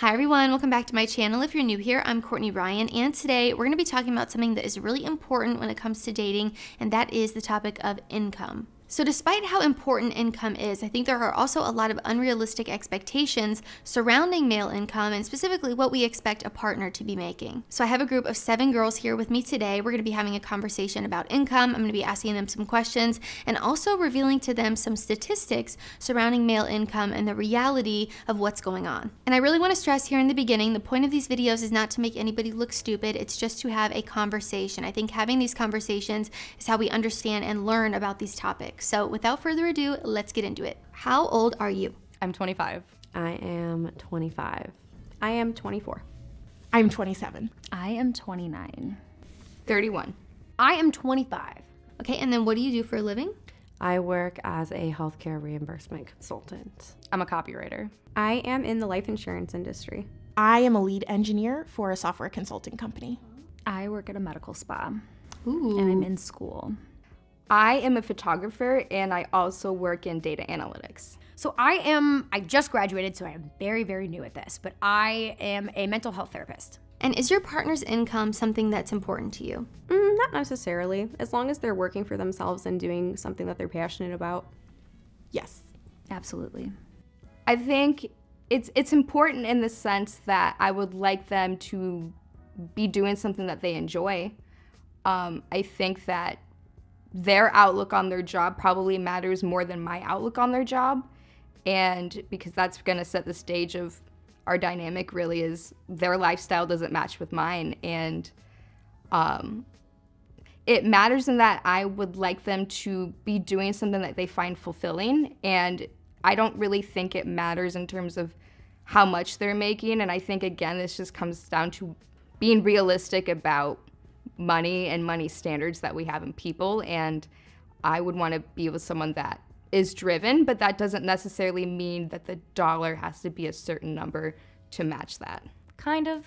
Hi everyone, welcome back to my channel. If you're new here, I'm Courtney Ryan, and today we're going to be talking about something that is really important when it comes to dating, and that is the topic of income. So, despite how important income is, I think there are also a lot of unrealistic expectations surrounding male income and specifically what we expect a partner to be making. So, I have a group of seven girls here with me today. We're going to be having a conversation about income. I'm going to be asking them some questions and also revealing to them some statistics surrounding male income and the reality of what's going on. And I really want to stress here in the beginning the point of these videos is not to make anybody look stupid, it's just to have a conversation. I think having these conversations is how we understand and learn about these topics. So without further ado, let's get into it. How old are you? I'm 25. I am 25. I am 24. I'm 27. I am 29. 31. I am 25. Okay, and then what do you do for a living? I work as a healthcare reimbursement consultant. I'm a copywriter. I am in the life insurance industry. I am a lead engineer for a software consulting company. I work at a medical spa. Ooh. And I'm in school. I am a photographer and I also work in data analytics. So I am, I just graduated, so I am very, very new at this, but I am a mental health therapist. And is your partner's income something that's important to you? Mm, not necessarily, as long as they're working for themselves and doing something that they're passionate about. Yes. Absolutely. I think it's it's important in the sense that I would like them to be doing something that they enjoy. Um, I think that their outlook on their job probably matters more than my outlook on their job. And because that's going to set the stage of our dynamic, really, is their lifestyle doesn't match with mine. And um, it matters in that I would like them to be doing something that they find fulfilling. And I don't really think it matters in terms of how much they're making. And I think, again, this just comes down to being realistic about money and money standards that we have in people. And I would want to be with someone that is driven, but that doesn't necessarily mean that the dollar has to be a certain number to match that. Kind of.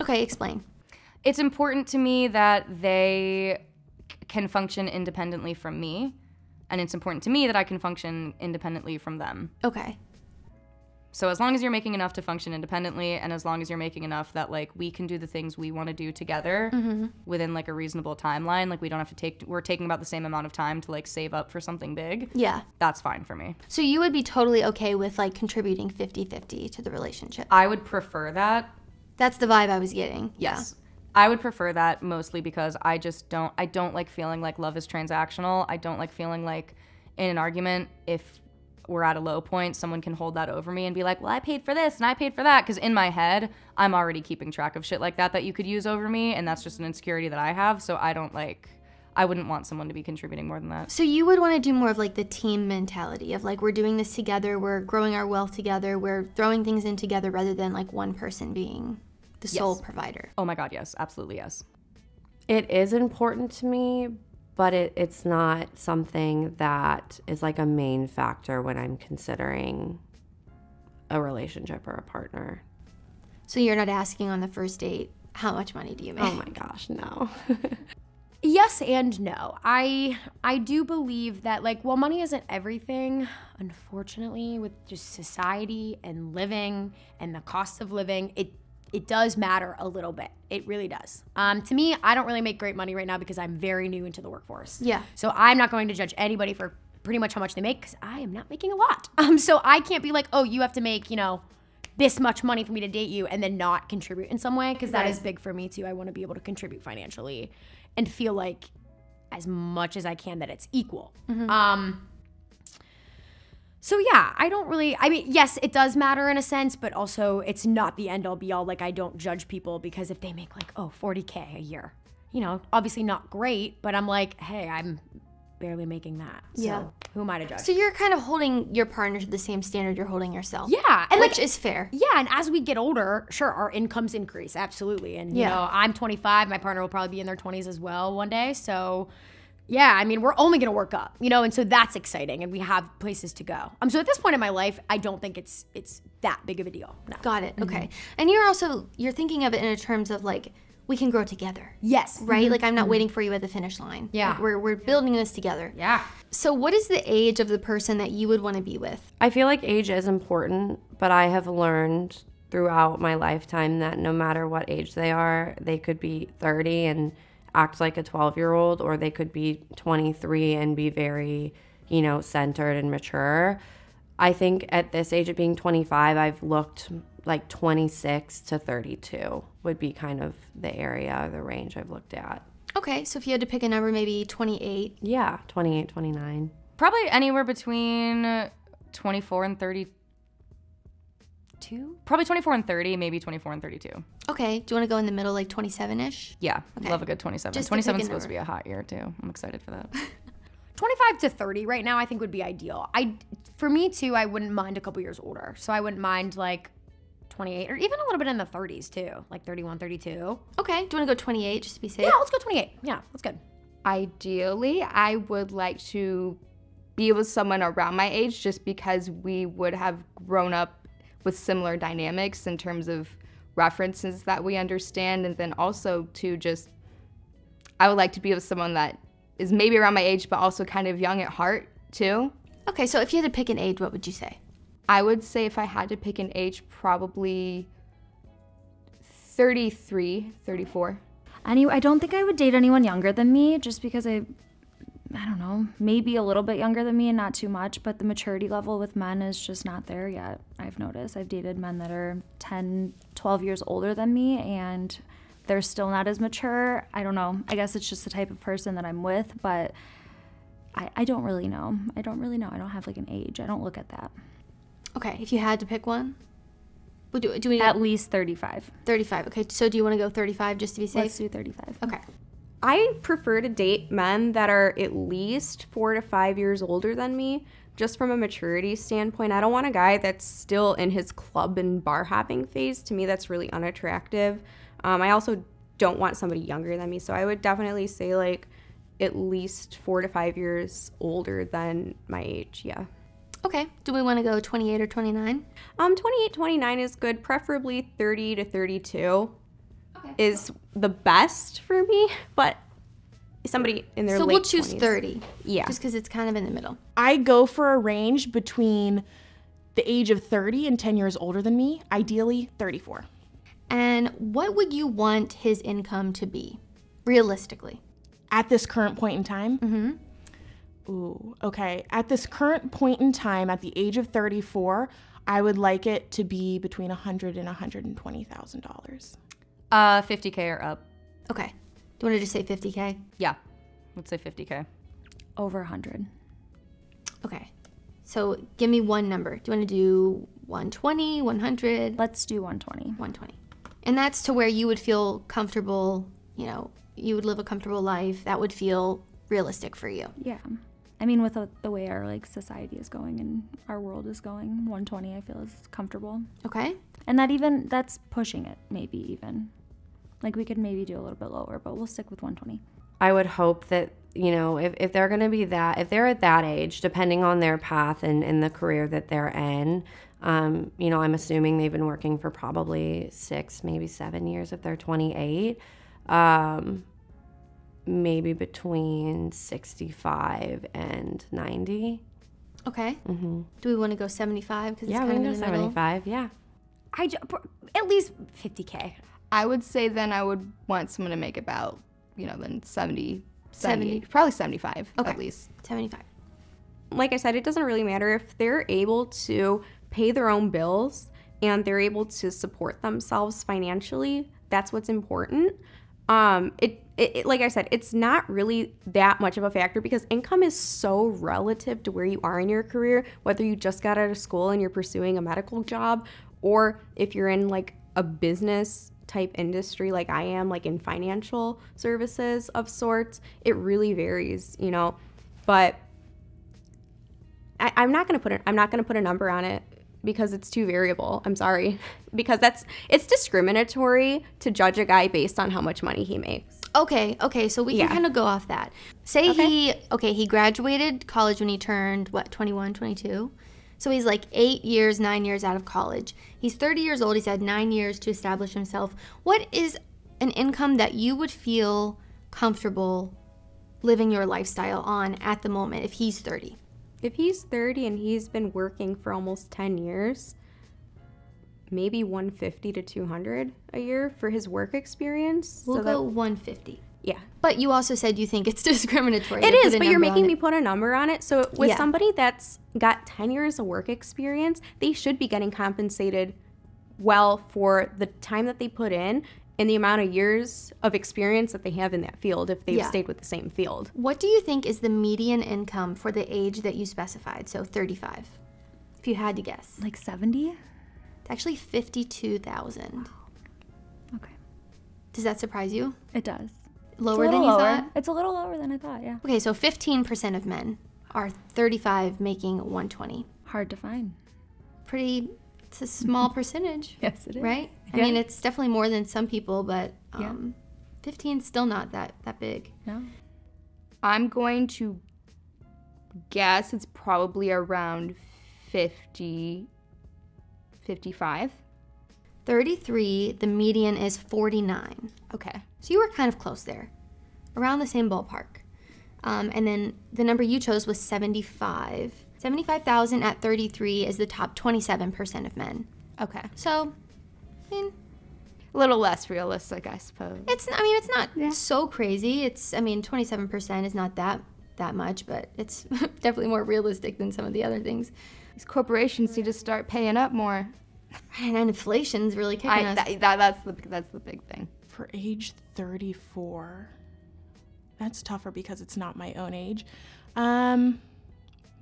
Okay, explain. It's important to me that they c- can function independently from me. And it's important to me that I can function independently from them. Okay. So as long as you're making enough to function independently and as long as you're making enough that like we can do the things we want to do together mm-hmm. within like a reasonable timeline, like we don't have to take we're taking about the same amount of time to like save up for something big. Yeah. That's fine for me. So you would be totally okay with like contributing 50-50 to the relationship. I would prefer that. That's the vibe I was getting. Yes. I would prefer that mostly because I just don't I don't like feeling like love is transactional. I don't like feeling like in an argument if we're at a low point, someone can hold that over me and be like, "Well, I paid for this and I paid for that." Because in my head, I'm already keeping track of shit like that that you could use over me, and that's just an insecurity that I have. So I don't like. I wouldn't want someone to be contributing more than that. So you would want to do more of like the team mentality of like we're doing this together, we're growing our wealth together, we're throwing things in together rather than like one person being the sole provider. Oh my god, yes, absolutely yes. It is important to me, but it, it's not something that is like a main factor when I'm considering a relationship or a partner. So you're not asking on the first date, how much money do you oh make? Oh my gosh, no. Yes and no. I I do believe that like while money isn't everything, unfortunately with just society and living and the cost of living, it it does matter a little bit. It really does. Um, to me, I don't really make great money right now because I'm very new into the workforce. Yeah. So I'm not going to judge anybody for pretty much how much they make because I am not making a lot. Um, so I can't be like, oh, you have to make, you know, this much money for me to date you and then not contribute in some way because that is big for me too. I want to be able to contribute financially and feel like as much as I can that it's equal. Um, so yeah, I don't really. I mean, yes, it does matter in a sense, but also it's not the end all be all. Like I don't judge people because if they make like oh 40k a year, you know, obviously not great, but I'm like, hey, I'm barely making that. So Yeah. who am I to judge? So you're kind of holding your partner to the same standard you're holding yourself. yeah, and like Which is fair. Yeah, and as we get older, sure, our incomes increase, absolutely. And you know, I'm 25, my partner will probably be in their 20s as well one day. So, yeah, I mean, we're only going to work up, you know, and so that's exciting, and we have places to go. Um, so at this point in my life, I don't think it's it's that big of a deal. No. Got it. Okay. Mm-hmm. And you're also you're thinking of it in terms of like we can grow together. Yes. Right? Mm-hmm. Like I'm not mm-hmm. waiting for you at the finish line. Yeah. Like, we're we're building this together. Yeah. So what is the age of the person that you would want to be with? I feel like age is important, but I have learned throughout my lifetime that no matter what age they are, they could be 30 and act like a 12 year old, or they could be 23 and be very, you know, centered and mature. I think at this age of being 25, I've looked like 26 to 32 would be kind of the area, the range I've looked at. Okay, so if you had to pick a number, maybe 28. Yeah, 28, 29. Probably anywhere between 24 and 32. Probably 24 and 30, maybe 24 and 32. Okay, do you want to go in the middle, like 27 ish? Yeah, Okay. love a good 27. Just to 27 pick is a supposed to be a hot year too. I'm excited for that. 25 to 30 right now I think would be ideal. I for me too, I wouldn't mind a couple years older. So I wouldn't mind like 28 or even a little bit in the 30s too, like 31, 32. Okay, do you want to go 28 just to be safe? Yeah, let's go 28. Yeah, that's good. Ideally, I would like to be with someone around my age just because we would have grown up with similar dynamics in terms of references that we understand. And then also to just, I would like to be with someone that is maybe around my age, but also kind of young at heart too. Okay, so if you had to pick an age, what would you say? I would say if I had to pick an age, probably 33, 34. Any, I don't think I would date anyone younger than me just because I, I don't know, maybe a little bit younger than me and not too much, but the maturity level with men is just not there yet. I've noticed. I've dated men that are 10, 12 years older than me and they're still not as mature. I don't know. I guess it's just the type of person that I'm with, but I, I don't really know. I don't really know. I don't have like an age. I don't look at that. Okay, if you had to pick one, would do, do we At least 35. 35? Okay, so do you want to go 35 just to be safe? Let's do 35. Okay. I prefer to date men that are at least four to five years older than me, just from a maturity standpoint. I don't want a guy that's still in his club and bar hopping phase. To me, that's really unattractive. Um, I also don't want somebody younger than me, so I would definitely say like at least four to five years older than my age. Yeah. Okay, do we want to go 28 or 29? Um, 28, 29 is good. Preferably 30 to 32 is the best for me, but somebody in their So late we'll choose 20s. 30. Yeah. Just because it's kind of in the middle. I go for a range between the age of 30 and 10 years older than me, ideally 34. And what would you want his income to be, realistically? At this current point in time? Mm-hmm. Ooh, okay. At this current point in time, at the age of 34, I would like it to be between 100 and 120 thousand dollars. Uh, 50k or up. Okay. Do you want to just say 50K? Yeah, let's say 50k. Over 100. Okay. So give me one number. Do you want to do 120, 100, Let's do 120. 120? And that's to where you would feel comfortable, you know, you would live a comfortable life. That would feel realistic for you. Yeah. I mean, with the, the way our like society is going and our world is going, 120 I feel is comfortable. Okay? And that even that's pushing it, maybe even. Like we could maybe do a little bit lower, but we'll stick with 120. I would hope that, you know, if, if they're going to be that, if they're at that age, depending on their path and, and the career that they're in, um, you know, I'm assuming they've been working for probably six, maybe seven years if they're 28. Um, maybe between 65 and 90. Okay. Mm-hmm. Do we want to go 75? Because Yeah, it's we can of go in the middle. 75. Yeah. I at least 50k. I would say then I would want someone to make about, you know, then 70, 70, 70. probably 75 Okay. at least. 75. like I said, it doesn't really matter if they're able to pay their own bills and they're able to support themselves financially. That's what's important. Um, it, it, it- like I said, it's not really that much of a factor because income is so relative to where you are in your career. Whether you just got out of school and you're pursuing a medical job, or if you're in like a business type industry like I am, like in financial services of sorts, it really varies, you know. But I, I'm not gonna put it. I'm not gonna put a number on it because it's too variable. I'm sorry, because that's it's discriminatory to judge a guy based on how much money he makes. Okay, okay, so we Yeah. can kind of go off that. Say he, okay, he graduated college when he turned, what, 21, 22? So he's like eight years, nine years out of college. He's 30 years old. He's had nine years to establish himself. What is an income that you would feel comfortable living your lifestyle on at the moment if he's 30? If he's 30 and he's been working for almost 10 years, maybe 150 to 200 a year for his work experience. We'll so go that, 150. Yeah. But you also said you think it's discriminatory. It to put is, a but you're number on making it. me put a number on it. So with Yeah. somebody that's got 10 years of work experience, they should be getting compensated well for the time that they put in and the amount of years of experience that they have in that field if they've Yeah. stayed with the same field. What do you think is the median income for the age that you specified? So 35. If you had to guess. Like 70? It's actually 52,000. Okay. Does that surprise you? It does. It's a Lower than you lower. thought? It's a little lower than I thought, yeah. Okay, so 15% of men are 35 making 120. Hard to find. Pretty it's a small percentage, Yes, it is. right? I mean, it's definitely more than some people, but Yeah. um 15 is still not that that big. No. I'm going to guess it's probably around 50, 55. 33, the median is 49. Okay. So you were kind of close there, around the same ballpark. Um, and then the number you chose was 75. 75,000 at 33 is the top 27% of men. Okay. So, I mean, A little less realistic, I suppose. it's I mean, it's not so crazy. It's I mean, 27% is not that that much, but it's definitely more realistic than some of the other things. These corporations need to start paying up more. And inflation's really kicking I, us. that, that, that's the that's the big thing. For age 34, that's tougher because it's not my own age. Um,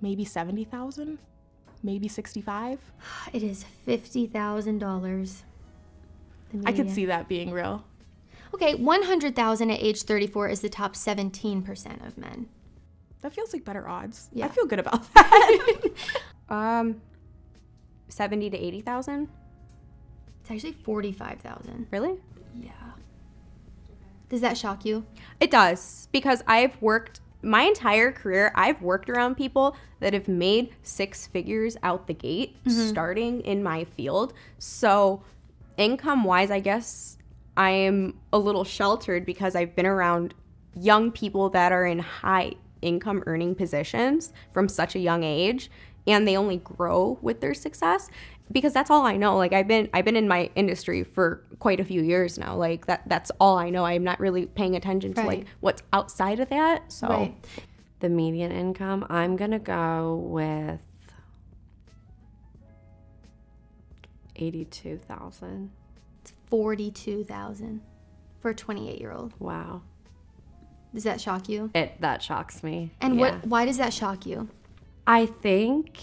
maybe 70,000? Maybe 65? it is $50,000. I could see that being real. Okay, 100,000 at age 34 is the top 17% of men. That feels like better odds. Yeah. I feel good about that. Um 70 to 80,000? It's actually 45,000. Really? Yeah. Does that shock you? It does because I've worked my entire career. I've worked around people that have made six figures out the gate mm-hmm. starting in my field. So, income wise, I guess I am a little sheltered because I've been around young people that are in high income earning positions from such a young age and they only grow with their success because that's all I know. Like I've been I've been in my industry for quite a few years now. Like that that's all I know. I'm not really paying attention to like what's outside of that. So Right. The median income, I'm gonna go with eighty-two thousand. It's 42,000 for a 28 year old. Wow, Does that shock you? it that shocks me. And Yeah. what? why does that shock you? I think,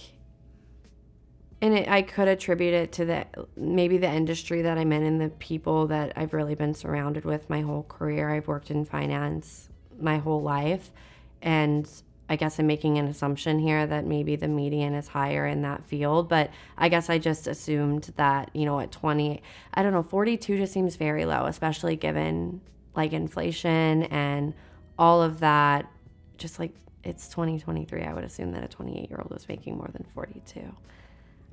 and it, I could attribute it to the maybe the industry that I'm in and the people that I've really been surrounded with my whole career. I've worked in finance my whole life, and I guess I'm making an assumption here that maybe the median is higher in that field. But I guess I just assumed that you know at 20, I don't know, 42 just seems very low, especially given like inflation and all of that. Just like it's 2023 i would assume that a 28 year old was making more than 42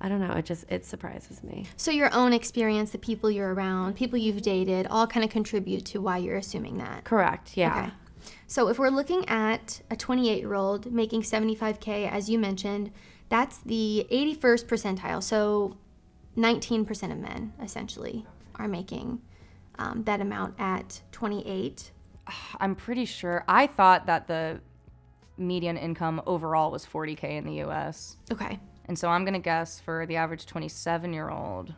i don't know it just it surprises me So your own experience, the people you're around, people you've dated, all kind of contribute to why you're assuming that. correct yeah Okay. So if we're looking at a 28 year old making 75K, as you mentioned, that's the 81st percentile. So 19% of men essentially are making um, that amount at 28. I'm pretty sure. I thought that the median income overall was 40k in the US. Okay. And so I'm going to guess for the average 27 year old,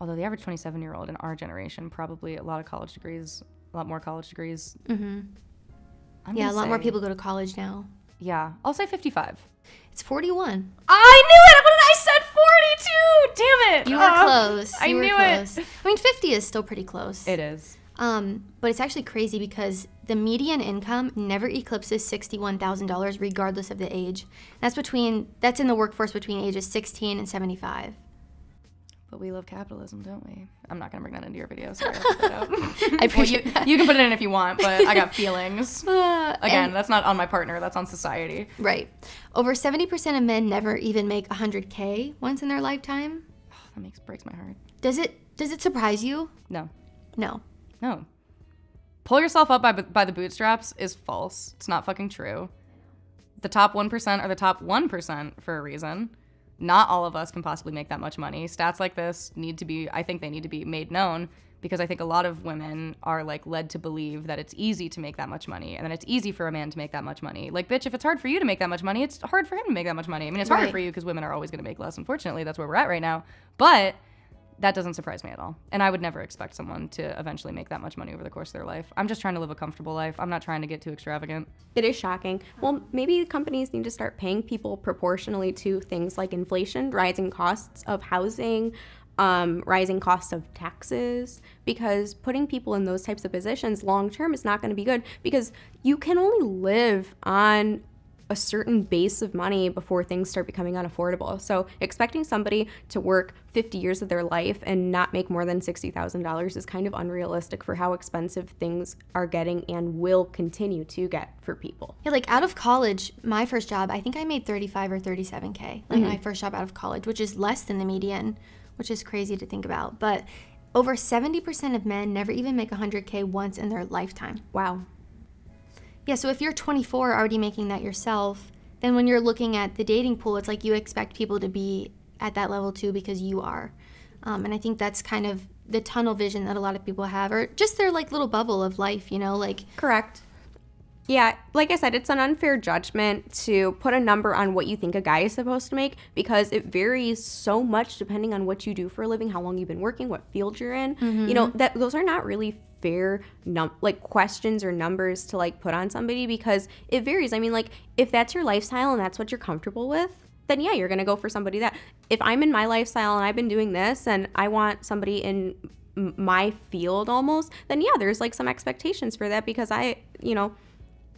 although the average 27 year old in our generation, probably a lot of college degrees, a lot more college degrees. Mm-hmm. I'm Yeah, a lot more people go to college now. Yeah, I'll say 55. It's 41. I knew it, but I said 42. Damn it. You were Ah, close. I were knew close. it. I mean, 50 is still pretty close. It is. Um, but it's actually crazy because the median income never eclipses sixty-one thousand dollars, regardless of the age. That's between that's in the workforce between ages sixteen and seventy-five. But we love capitalism, don't we? I'm not gonna bring that into your video. Sorry, that out. Well, you, you, can put it in if you want, but I got feelings. Uh, Again, that's not on my partner. That's on society. right. Over seventy percent of men never even make hundred k once in their lifetime. That makes breaks my heart. Does it? Does it surprise you? No, No. No. Pull yourself up by, by the bootstraps is false. It's not fucking true. The top 1% are the top 1% for a reason. not all of us can possibly make that much money. Stats like this need to be, I think they need to be made known because I think a lot of women are like led to believe that it's easy to make that much money and that it's easy for a man to make that much money. Like, bitch, if it's hard for you to make that much money, it's hard for him to make that much money. I mean, it's harder Right. for you because women are always going to make less. Unfortunately, that's where we're at right now. But that doesn't surprise me at all. And I would never expect someone to eventually make that much money over the course of their life. I'm just trying to live a comfortable life. I'm not trying to get too extravagant. It is shocking. Well, maybe companies need to start paying people proportionally to things like inflation, rising costs of housing, um, rising costs of taxes, because putting people in those types of positions long term is not going to be good because you can only live on a certain base of money before things start becoming unaffordable. So, expecting somebody to work 50 years of their life and not make more than $60,000 is kind of unrealistic for how expensive things are getting and will continue to get for people. Yeah, like out of college, my first job, I think I made 35 or 37K. Like mm-hmm. my first job out of college, which is less than the median, which is crazy to think about. But over 70% of men never even make 100K once in their lifetime. Wow. Yeah, so if you're 24 already making that yourself, then when you're looking at the dating pool, it's like you expect people to be at that level too because you are. Um, and I think that's kind of the tunnel vision that a lot of people have, or just their like little bubble of life, you know, like Correct. Yeah, like I said, it's an unfair judgment to put a number on what you think a guy is supposed to make because it varies so much depending on what you do for a living, how long you've been working, what field you're in. You know, that those are not really fair num- like questions or numbers to like put on somebody because it varies. I mean, like if that's your lifestyle and that's what you're comfortable with, then yeah, you're to go for somebody that if I'm in my lifestyle and I've been doing this and I want somebody in my field almost, then yeah, there's like some expectations for that because I, you know,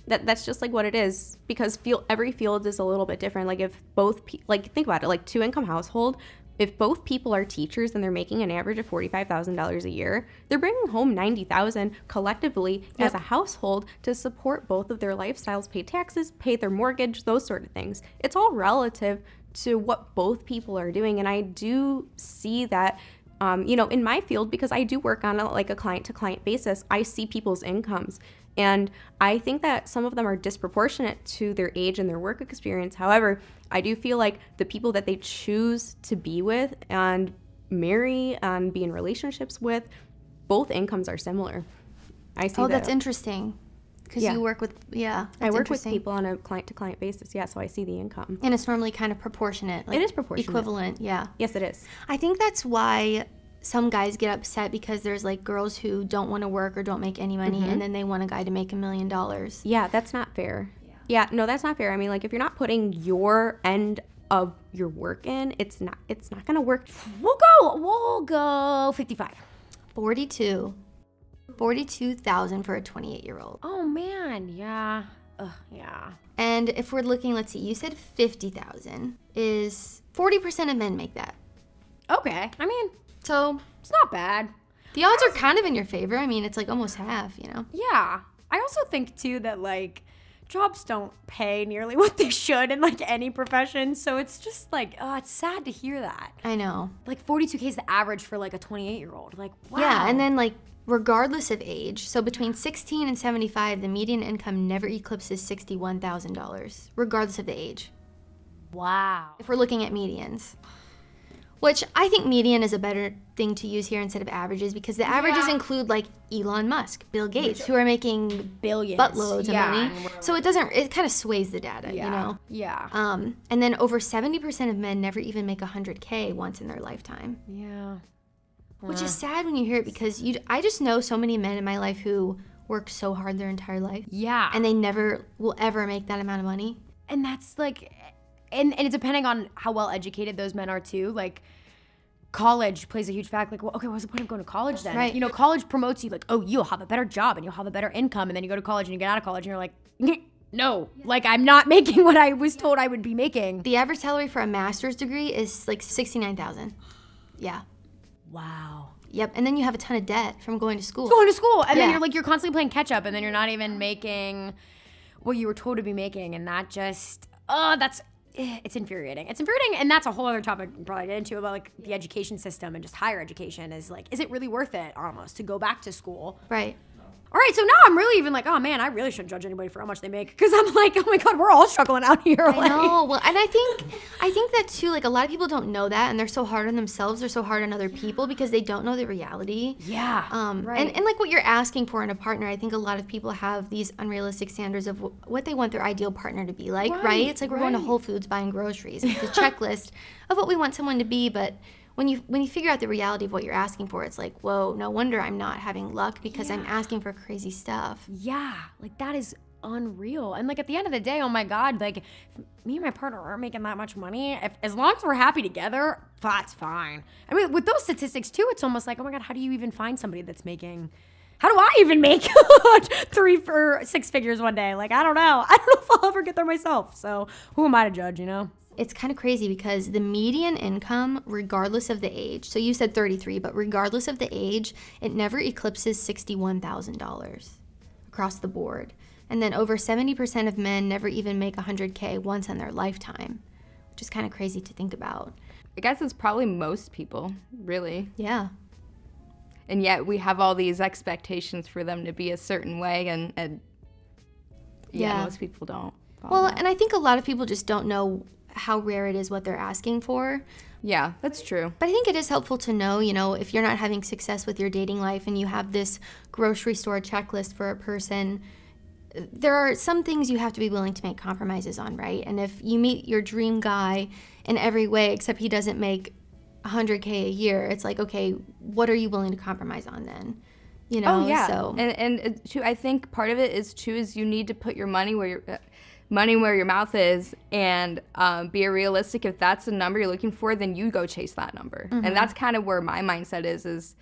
that that's just like what it is because feel every field is a little bit different. Like if both like think about it, like two income household, if both people are teachers and they're making an average of forty five thousand dollars a year, they're bringing home ninety thousand collectively as a household to support both of their lifestyles, pay taxes, pay their mortgage, those sort of things. It's all relative to what both people are doing, and I do see that um, you know, in my field, because I do work on a, like a client to client basis, I see people's incomes. And I think that some of them are disproportionate to their age and their work experience. However, I do feel like the people that they choose to be with and marry and be in relationships with, both incomes are similar. I see oh, that. that's interesting. Because Yeah. you work with, yeah. I work with people on a client to client basis, yeah, so I see the income. And it's normally kind of proportionate. Like is proportionate. Equivalent, yeah. Yes, it is. I think that's why some guys get upset because there's like girls who don't want to work or don't make any money Mm-hmm. and then they want a guy to make a million dollars. Yeah, that's not fair. Yeah. no, that's not fair. I mean, like if you're not putting your end of your work in, it's not it's not gonna work. We'll go. We'll go 55. 42. 42,000 for a 28 year old. Oh man, yeah. Ugh, yeah. And if we're looking, let's see, you said 50,000 is 40% of men make that. Okay. I mean, So it's not bad. the odds are kind of in your favor. I mean, it's like almost half, you know? Yeah. I also think too that like jobs don't pay nearly what they should in like any profession. So it's just like, oh, it's sad to hear that. I know. Like 42k is the average for like a 28 year old. Like, wow. Yeah, and then like regardless of age, so between 16 and 75, the median income never eclipses $61,000, regardless of the age. wow. If we're looking at medians. Which I think median is a better thing to use here instead of averages because the averages include like Elon Musk, Bill Gates, who are making Billions. buttloads Yeah, of money. So it doesn't, it kind of sways the data, Yeah. you know? Yeah. Um, and then over 70% of men never even make 100K once in their lifetime. yeah. Which is sad when you hear it because you I just know so many men in my life who work so hard their entire life Yeah. and they never will ever make that amount of money. and that's like and, and it's depending on how well educated those men are too like college plays a huge fact like well okay what's the point of going to college then Right. you know college promotes you like oh you'll have a better job and you'll have a better income and then you go to college and you get out of college and you're like no like i'm not making what i was told i would be making The average salary for a master's degree is like 69,000. Yeah. wow Yep, and then you have a ton of debt from going to school. going to school and then you're like you're constantly playing catch up and then you're not even making what you were told to be making and that just oh that's Eh, it's infuriating. It's infuriating and that's a whole other topic we'll probably get into about like the education system and just higher education is like is it really worth it almost to go back to school? Right. All right, so now I'm really even like, oh man, I really shouldn't judge anybody for how much they make because I'm like, oh my god, we're all struggling out here. I know. Well, and I think I think that too. Like a lot of people don't know that, and they're so hard on themselves. They're so hard on other people because they don't know the reality. Yeah. Um, right. and, and like what you're asking for in a partner, I think a lot of people have these unrealistic standards of wh- what they want their ideal partner to be like, right? Right, It's like we're going to. Whole Foods buying groceries. It's a checklist of what we want someone to be, but when you when you figure out the reality of what you're asking for, it's like, whoa, no wonder I'm not having luck because I'm asking for crazy stuff. Yeah, like that is unreal. And like at the end of the day, oh my god, like me and my partner aren't making that much money. If as long as we're happy together, that's fine. I mean, with those statistics too, it's almost like, oh my god, how do you even find somebody that's making? How do I even make three for six figures one day? Like I don't know. I don't know if I'll ever get there myself. So who am I to judge? You know? It's kind of crazy because the median income, regardless of the age, so you said 33, but regardless of the age, it never eclipses $61,000 across the board. And then over 70% of men never even make 100K once in their lifetime, which is kind of crazy to think about. I guess it's probably most people, really. Yeah. And yet we have all these expectations for them to be a certain way, and, and yeah, Yeah. most people don't. Well, that. and I think a lot of people just don't know how rare it is what they're asking for. yeah, that's true. But I think it is helpful to know, you know, if you're not having success with your dating life and you have this grocery store checklist for a person, there are some things you have to be willing to make compromises on, right? And if you meet your dream guy in every way except he doesn't make 100k a year, it's like, okay, what are you willing to compromise on then? You know, Oh yeah, so and and too, I think part of it is too is you need to put your money where your uh, money where your mouth is, and um, be realistic. If that's the number you're looking for, then you go chase that number, and that's kind of where my mindset is. Is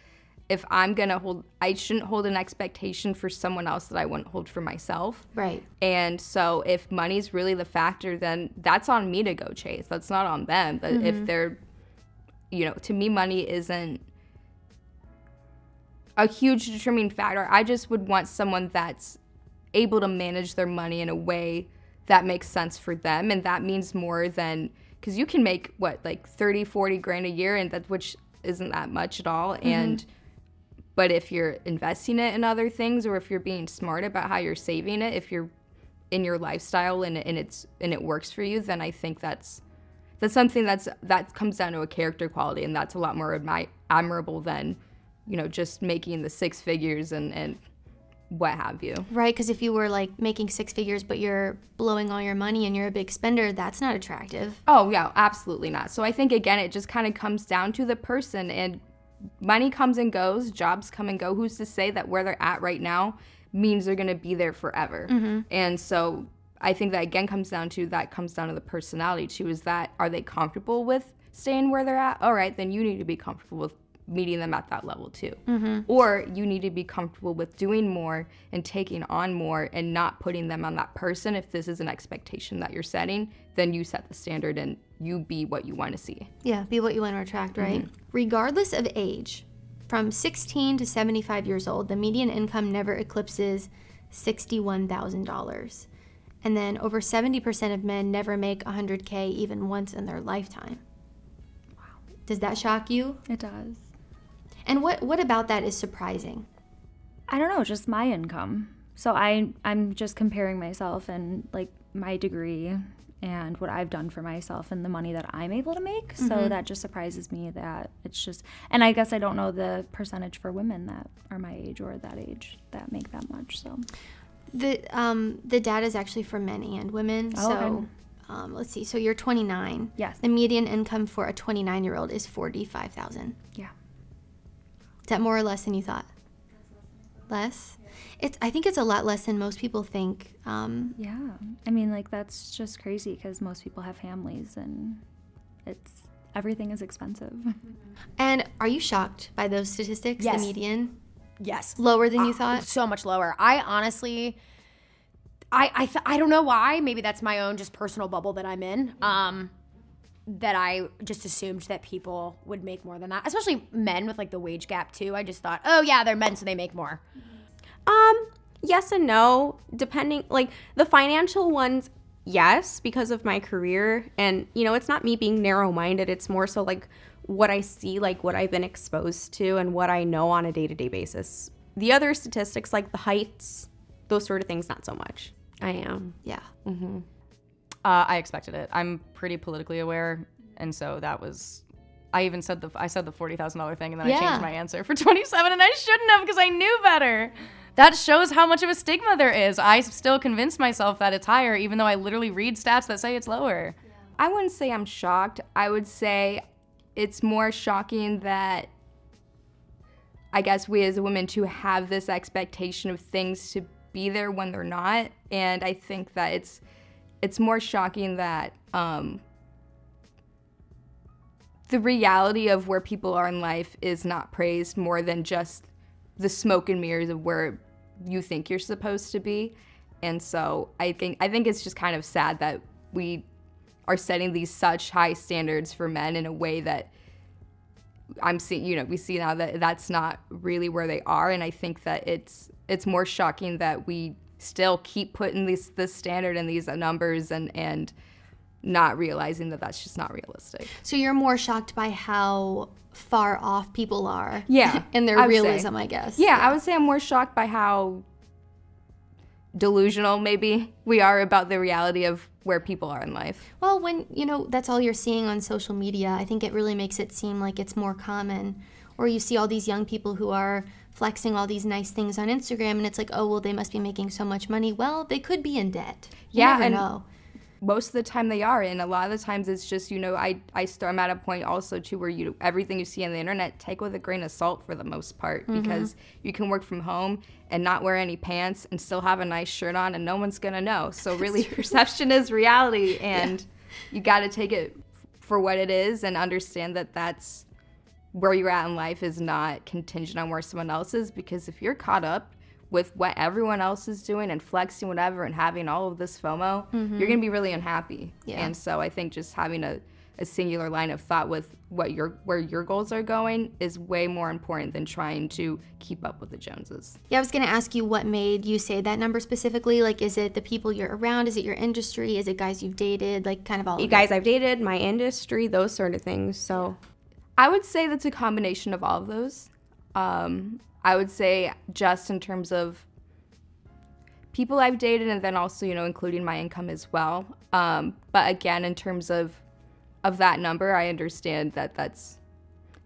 if I'm gonna hold, I shouldn't hold an expectation for someone else that I wouldn't hold for myself. right. And so if money's really the factor, then that's on me to go chase. That's not on them. But if they're, you know, to me, money isn't a huge determining factor. I just would want someone that's able to manage their money in a way that makes sense for them. And that means more than, because you can make what, like 30, 40 grand a year, and that, which isn't that much at all. Mm-hmm. And, but if you're investing it in other things or if you're being smart about how you're saving it, if you're in your lifestyle and, and it's and it works for you, then I think that's that's something that's that comes down to a character quality and that's a lot more admi- admirable than you know just making the six figures and and what have you. Right, because if you were like making six figures but you're blowing all your money and you're a big spender, that's not attractive. Oh yeah, absolutely not. So I think again, it just kind of comes down to the person, and money comes and goes, jobs come and go. Who's to say that where they're at right now means they're gonna be there forever? Mm-hmm. And so I think that again comes down to that comes down to the personality too. Is that are they comfortable with staying where they're at? All right, then you need to be comfortable with meeting them at that level too. Mm-hmm. Or you need to be comfortable with doing more and taking on more and not putting them on that person. If this is an expectation that you're setting, then you set the standard and you be what you want to see. Yeah, be what you want to attract, mm-hmm. right? Regardless of age, from 16 to 75 years old, the median income never eclipses $61,000. And then over 70% of men never make 100K even once in their lifetime. Wow. Does that shock you? It does. And what, what about that is surprising? I don't know, just my income. So I I'm just comparing myself and like my degree and what I've done for myself and the money that I'm able to make. So that just surprises me that it's just and I guess I don't know the percentage for women that are my age or that age that make that much. So The um the data is actually for men and women. Oh, so okay. um, let's see. So you're 29. Yes. The median income for a 29 year old is 45,000. yeah. Is that more or less than you thought? Less. It's. I think it's a lot less than most people think. Um, Yeah. I mean like that's just crazy because most people have families and it's everything is expensive. and are you shocked by those statistics? Yes. The median Yes. lower than you Uh, thought. So much lower. I honestly, I I, th- I don't know why. Maybe that's my own just personal bubble that I'm in. Um, that I just assumed that people would make more than that, especially men with like the wage gap too. I just thought, oh yeah, they're men, so they make more. Um, yes and no, depending like the financial ones, yes, because of my career and you know, it's not me being narrow-minded, it's more so like what I see, like what I've been exposed to and what I know on a day-to-day basis the other statistics like the heights, those sort of things, not so much. I am. Yeah. Uh, I expected it. I'm pretty politically aware, and so that was. I even said the I said the forty thousand dollar thing, and then I changed my answer for twenty seven, and I shouldn't have because I knew better. That shows how much of a stigma there is. I still convince myself that it's higher, even though I literally read stats that say it's lower. I wouldn't say I'm shocked. I would say it's more shocking that I guess we as women to have this expectation of things to be there when they're not, and I think that it's it's more shocking that um, the reality of where people are in life is not praised more than just the smoke and mirrors of where you think you're supposed to be. And so I think I think it's just kind of sad that we are setting these such high standards for men in a way that I'm seeing, you know, we see now that that's not really where they are, and I think that it's it's more shocking that we still keep putting this this standard and these uh, numbers and and not realizing that that's just not realistic. So you're more shocked by how far off people are. Yeah, in their I would say. realism, I guess. Yeah, I would say I'm more shocked by how delusional maybe we are about the reality of where people are in life. Well, when you know that's all you're seeing on social media, I think it really makes it seem like it's more common. Or you see all these young people who are flexing all these nice things on Instagram, and it's like, oh well, they must be making so much money. Well, they could be in debt. You Yeah, and- know. most of the time they are and a lot of the times it's just you know i i start i'm at a point also too where you everything you see on the internet take with a grain of salt for the most part mm-hmm. because you can work from home and not wear any pants and still have a nice shirt on and no one's gonna know so really perception is reality and you got to take it for what it is and understand that that's where you're at in life is not contingent on where someone else is because if you're caught up with what everyone else is doing and flexing whatever and having all of this FOMO, you're mm-hmm. gonna be really unhappy. Yeah. And so I think just having a, a singular line of thought with what your where your goals are going is way more important than trying to keep up with the Joneses. Yeah, I was gonna ask you what made you say that number specifically. Like, is it the people you're around? Is it your industry? Is it guys you've dated? Like, kind of all. You of guys I've dated, my industry, those sort of things. So I would say that's a combination of all of those. Um, I would say just in terms of people I've dated, and then also you know including my income as well. Um, but again, in terms of of that number, I understand that that's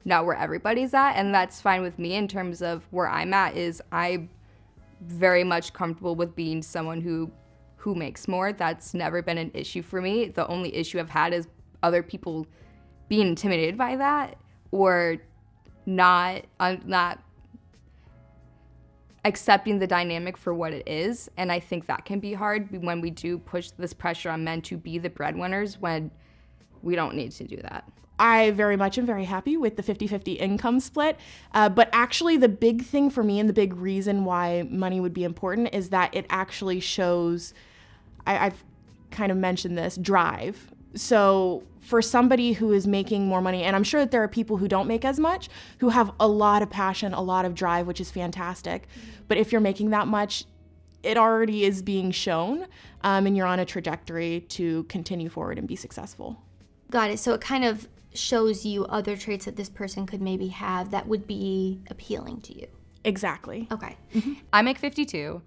not where everybody's at, and that's fine with me. In terms of where I'm at, is I very much comfortable with being someone who who makes more. That's never been an issue for me. The only issue I've had is other people being intimidated by that or not uh, not accepting the dynamic for what it is and i think that can be hard when we do push this pressure on men to be the breadwinners when we don't need to do that I very much am very happy with the 50 50 income split. Uh, but actually, the big thing for me and the big reason why money would be important is that it actually shows, I, I've kind of mentioned this, drive. So, for somebody who is making more money, and I'm sure that there are people who don't make as much who have a lot of passion, a lot of drive, which is fantastic. But if you're making that much, it already is being shown, um, and you're on a trajectory to continue forward and be successful. Got it. So it kind of shows you other traits that this person could maybe have that would be appealing to you. Exactly. Okay. I make 52.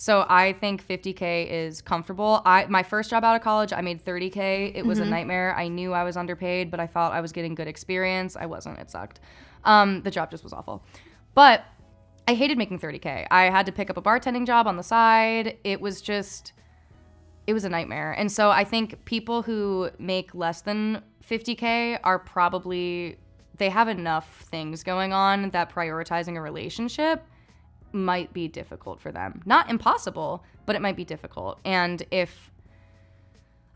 So I think 50k is comfortable. I my first job out of college, I made 30k. It was a nightmare. I knew I was underpaid, but I thought I was getting good experience. I wasn't. It sucked. Um, the job just was awful. But I hated making 30k. I had to pick up a bartending job on the side. It was just it was a nightmare. And so I think people who make less than 50k are probably they have enough things going on that prioritizing a relationship might be difficult for them. Not impossible, but it might be difficult. And if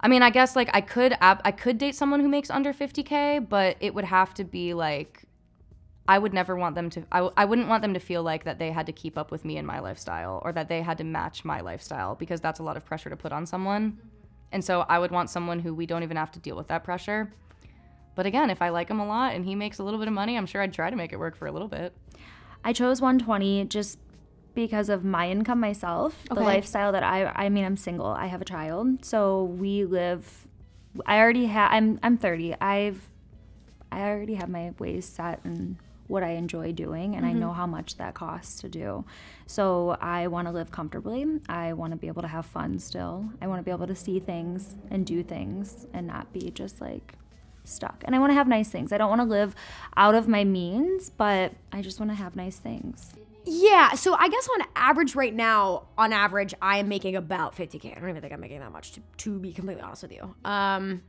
I mean, I guess like I could I could date someone who makes under 50k, but it would have to be like I would never want them to I, w- I wouldn't want them to feel like that they had to keep up with me and my lifestyle or that they had to match my lifestyle because that's a lot of pressure to put on someone. Mm-hmm. And so I would want someone who we don't even have to deal with that pressure. But again, if I like him a lot and he makes a little bit of money, I'm sure I'd try to make it work for a little bit. I chose 120 just because of my income myself, the lifestyle that I I mean I'm single, I have a child. So we live I already have I'm I'm 30. I've I already have my ways set and what I enjoy doing and I mm-hmm. know how much that costs to do. So I want to live comfortably. I want to be able to have fun still. I want to be able to see things and do things and not be just like stuck. And I want to have nice things. I don't want to live out of my means, but I just want to have nice things. Yeah, so I guess on average right now, on average, I am making about 50k. I don't even think I'm making that much to, to be completely honest with you. Um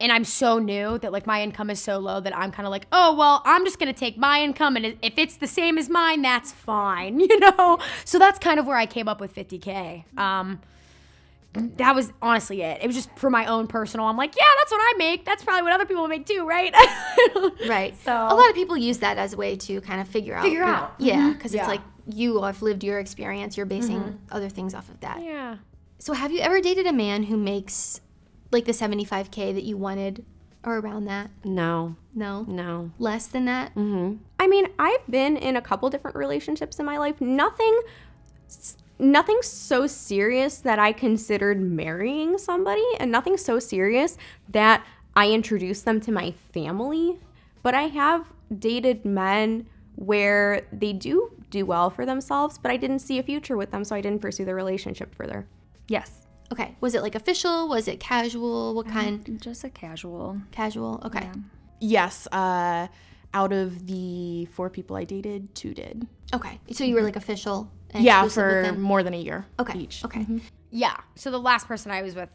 and I'm so new that like my income is so low that I'm kind of like, "Oh, well, I'm just going to take my income and if it's the same as mine, that's fine." You know? So that's kind of where I came up with 50k. Um that was honestly it. It was just for my own personal. I'm like, yeah, that's what I make. That's probably what other people make too, right? Right. So- a lot of people use that as a way to kind of figure out. Figure out. Yeah, because Yeah. it's like you have lived your experience. You're basing other things off of that. yeah. So have you ever dated a man who makes like the 75k that you wanted, or around that? No, No. no. Less than that? Mm-hmm. I mean, I've been in a couple different relationships in my life. Nothing nothing so serious that I considered marrying somebody and nothing so serious that I introduced them to my family. But I have dated men where they do do well for themselves, but I didn't see a future with them, so I didn't pursue the relationship further. Yes. Okay. Was it like official? Was it casual? What kind? Just a casual. Casual. Okay. Yes, uh, out of the four people I dated, two did. Okay. So you were like official. And yeah, for more than a year Okay. each. Okay. Mm-hmm. Yeah. So the last person I was with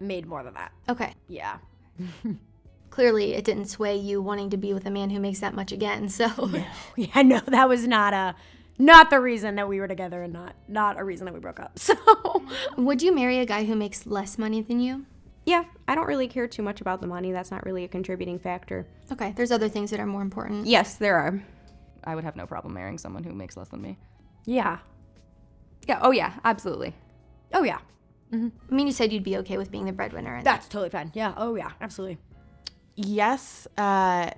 made more than that. Okay. Yeah. Clearly, it didn't sway you wanting to be with a man who makes that much again. So. Yeah, no, that was not a not the reason that we were together and not not a reason that we broke up. So Would you marry a guy who makes less money than you? Yeah, I don't really care too much about the money. That's not really a contributing factor. Okay. There's other things that are more important. Yes, there are. I would have no problem marrying someone who makes less than me. Yeah. Yeah, oh yeah, absolutely. Oh yeah. I mean, you said you'd be okay with being the breadwinner. And That's totally fine. Yeah. Oh yeah. Absolutely. yes uh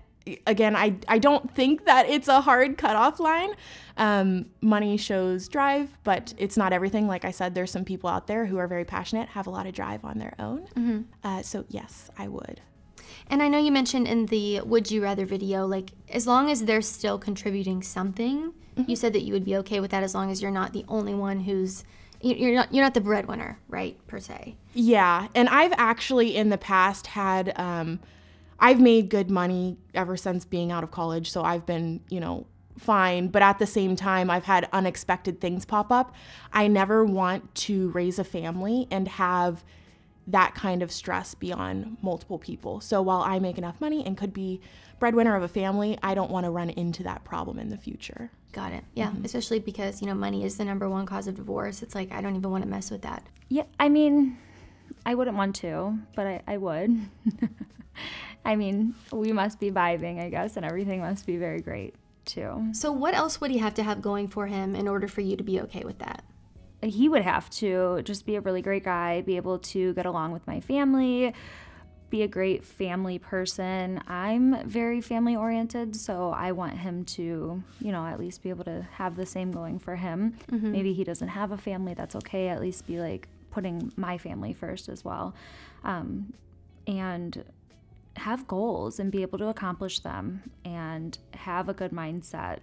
again i i don't think that it's a hard cutoff line um money shows drive but it's not everything like i said there's some people out there who are very passionate have a lot of drive on their own uh, so yes i would And I know you mentioned in the would you rather video, like as long as they're still contributing something, you said that you would be okay with that as long as you're not the only one who's you- you're not you're not the breadwinner, right? Per se. Yeah, and I've actually in the past had um I've made good money ever since being out of college, so I've been, you know, fine, but at the same time I've had unexpected things pop up. I never want to raise a family and have that kind of stress be on multiple people. So while I make enough money and could be breadwinner of a family, I don't want to run into that problem in the future. Got it. Yeah, especially because you know money is the number one cause of divorce. It's like I don't even want to mess with that. Yeah, I mean, I wouldn't want to, but I, I would. I mean, we must be vibing, I guess, and everything must be very great too. So what else would he have to have going for him in order for you to be okay with that? He would have to just be a really great guy, be able to get along with my family, be a great family person. I'm very family oriented, so I want him to, you know, at least be able to have the same going for him. Maybe he doesn't have a family, that's okay. At least be like putting my family first as well. Um, and have goals and be able to accomplish them and have a good mindset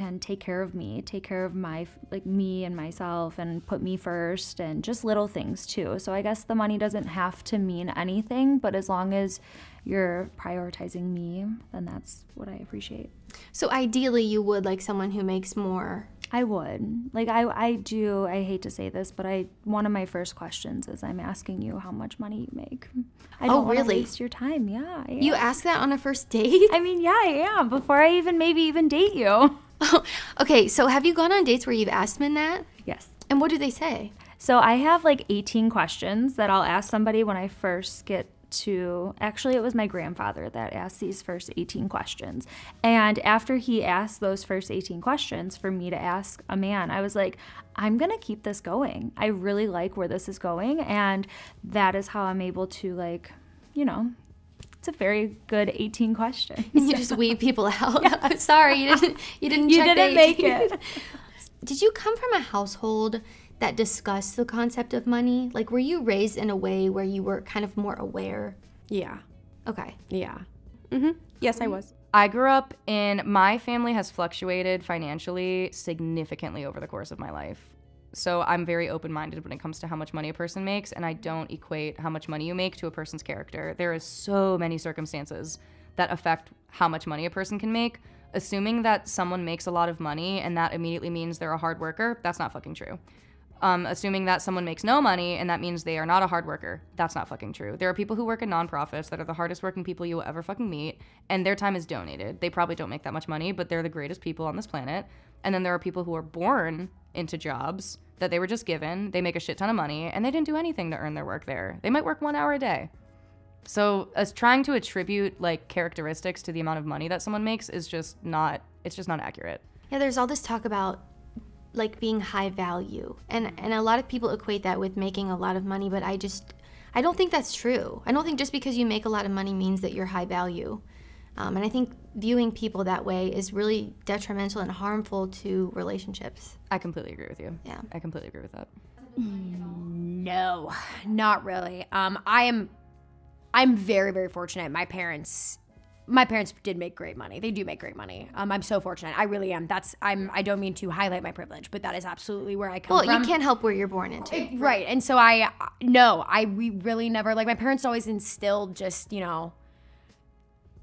and take care of me take care of my like me and myself and put me first and just little things too so i guess the money doesn't have to mean anything but as long as you're prioritizing me then that's what i appreciate So ideally, you would like someone who makes more. i would like i i do i hate to say this but i one of my first questions is i'm asking you how much money you make i Oh, don't wanna really? waste your time yeah I You ask that on a first date? I mean, yeah, I am. Before I even maybe even date you. okay, so have you gone on dates where you've asked men that? Yes. And what do they say? So I have like 18 questions that I'll ask somebody when I first get to. Actually, it was my grandfather that asked these first 18 questions. And after he asked those first 18 questions for me to ask a man, I was like, I'm going to keep this going. I really like where this is going. And that is how I'm able to, like, you know, a very good 18 questions. You just weed people out. I'm sorry, you didn't. You didn't. You check didn't make it. Did you come from a household that discussed the concept of money? Like, were you raised in a way where you were kind of more aware? Yeah. Okay. Yeah. hmm Yes, I was. I grew up in my family has fluctuated financially significantly over the course of my life. So I'm very open-minded when it comes to how much money a person makes and I don't equate how much money you make to a person's character. There is so many circumstances that affect how much money a person can make. Assuming that someone makes a lot of money and that immediately means they're a hard worker, that's not fucking true. Um, assuming that someone makes no money and that means they are not a hard worker. That's not fucking true. There are people who work in nonprofits that are the hardest working people you will ever fucking meet, and their time is donated. They probably don't make that much money, but they're the greatest people on this planet. And then there are people who are born into jobs that they were just given. They make a shit ton of money, and they didn't do anything to earn their work there. They might work one hour a day. So, as trying to attribute like characteristics to the amount of money that someone makes is just not. It's just not accurate. Yeah, there's all this talk about like being high value. And and a lot of people equate that with making a lot of money, but I just I don't think that's true. I don't think just because you make a lot of money means that you're high value. Um, and I think viewing people that way is really detrimental and harmful to relationships. I completely agree with you. Yeah. I completely agree with that. No, not really. Um, I am, I'm very, very fortunate. My parents, my parents did make great money. They do make great money. Um, I'm so fortunate. I really am. That's I'm. I don't mean to highlight my privilege, but that is absolutely where I come Well, from. you can't help where you're born into. Right. And so I no, I we really never like my parents always instilled just, you know,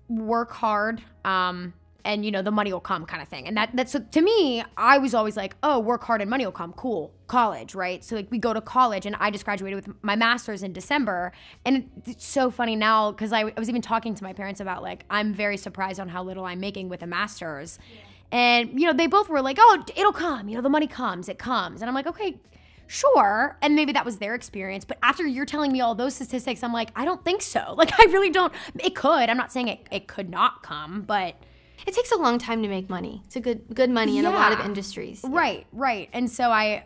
work hard um and you know the money will come kind of thing. And that that's so to me, I was always like, "Oh, work hard and money will come. Cool. College, right?" So like we go to college and I just graduated with my masters in December. And it's so funny now cuz I, I was even talking to my parents about like I'm very surprised on how little I'm making with a masters. And you know, they both were like, "Oh, it'll come. You know, the money comes. It comes." And I'm like, "Okay, sure and maybe that was their experience but after you're telling me all those statistics i'm like i don't think so like i really don't it could i'm not saying it, it could not come but It takes a long time to make money. It's a good good money in a lot of industries. right right and so i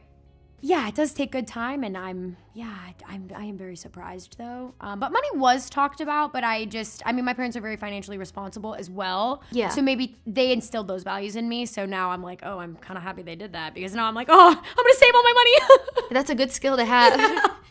yeah it does take good time and i'm yeah I- i'm i am very surprised though um, but money was talked about but i just i mean my parents are very financially responsible as well Yeah. so maybe they instilled those values in me so now i'm like oh i'm kind of happy they did that because now i'm like oh i'm gonna save all my money That's a good skill to have.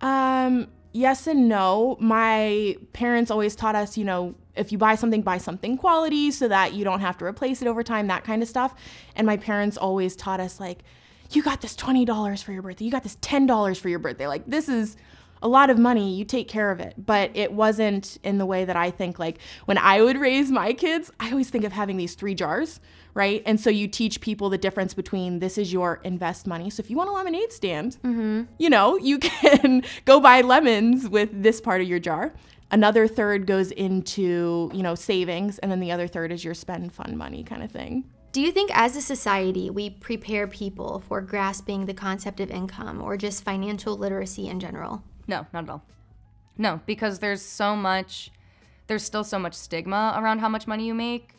Um, yes and no. My parents always taught us, you know, if you buy something, buy something quality so that you don't have to replace it over time, that kind of stuff. And my parents always taught us, like, you got this $20 for your birthday, you got this $10 for your birthday. Like, this is a lot of money, you take care of it. But it wasn't in the way that I think, like, when I would raise my kids, I always think of having these three jars, right? And so you teach people the difference between this is your invest money. So if you want a lemonade stand, mm-hmm. you know, you can go buy lemons with this part of your jar. Another third goes into, you know, savings, and then the other third is your spend fund money kind of thing. Do you think as a society we prepare people for grasping the concept of income or just financial literacy in general? No, not at all. No, because there's so much, there's still so much stigma around how much money you make.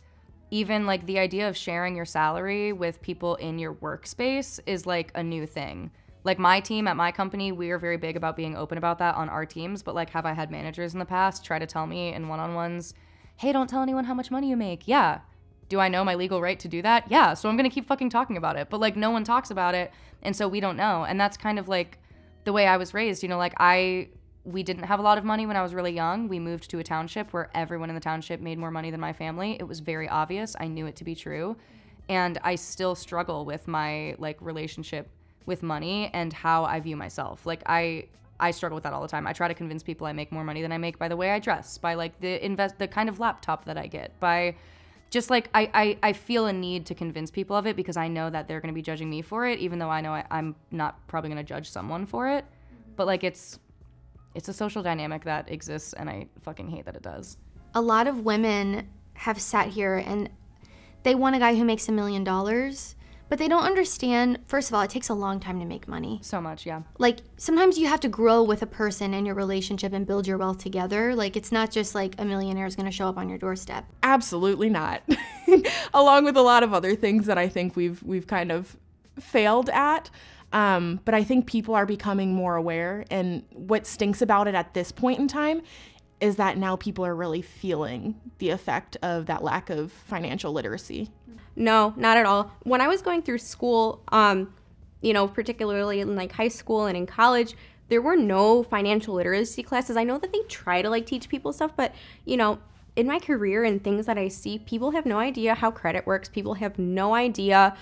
Even like the idea of sharing your salary with people in your workspace is like a new thing. Like my team at my company, we are very big about being open about that on our teams. But like, have I had managers in the past try to tell me in one on ones, hey, don't tell anyone how much money you make? Yeah. Do I know my legal right to do that? Yeah. So I'm to keep fucking talking about it. But like, no one talks about it. And so we don't know. And that's kind of like, the way I was raised, you know, like I we didn't have a lot of money when I was really young. We moved to a township where everyone in the township made more money than my family. It was very obvious. I knew it to be true. And I still struggle with my like relationship with money and how I view myself. Like I I struggle with that all the time. I try to convince people I make more money than I make by the way I dress, by like the invest the kind of laptop that I get, by just like I, I, I feel a need to convince people of it because I know that they're going to be judging me for it, even though I know I, I'm not probably going to judge someone for it. Mm-hmm. But like it's it's a social dynamic that exists, and I fucking hate that it does. A lot of women have sat here and they want a guy who makes a million dollars, but they don't understand. First of all, it takes a long time to make money. So much, yeah. Like sometimes you have to grow with a person in your relationship and build your wealth together. Like it's not just like a millionaire is going to show up on your doorstep. Absolutely not. Along with a lot of other things that I think we've we've kind of failed at. Um, but I think people are becoming more aware. And what stinks about it at this point in time is that now people are really feeling the effect of that lack of financial literacy. No, not at all. When I was going through school, um, you know, particularly in like high school and in college, there were no financial literacy classes. I know that they try to like teach people stuff, but you know, in my career and things that I see, people have no idea how credit works. People have no idea